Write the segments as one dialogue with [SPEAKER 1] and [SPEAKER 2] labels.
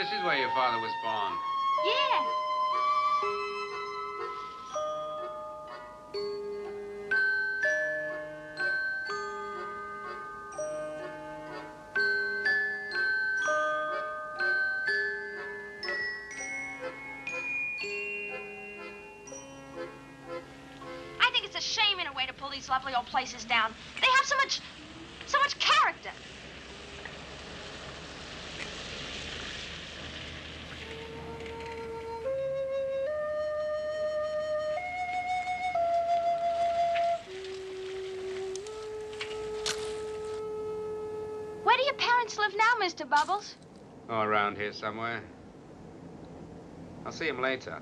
[SPEAKER 1] this is where your father was born.
[SPEAKER 2] Yeah. I think it's a shame in a way to pull these lovely old places down. They have so much, so much character. Parents live now, Mr. Bubbles?
[SPEAKER 1] Oh, around here somewhere. I'll see him later.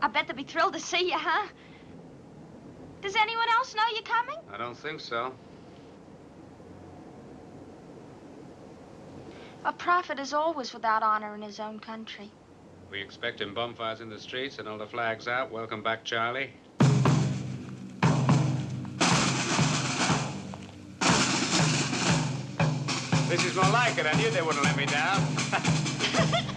[SPEAKER 2] I bet they'll be thrilled to see you, huh? Does anyone else know you're coming?
[SPEAKER 1] I don't think so.
[SPEAKER 2] A prophet is always without honor in his own country.
[SPEAKER 1] We expect him bonfires in the streets and all the flags out. Welcome back, Charlie. This is more like it. I knew they wouldn't let me down.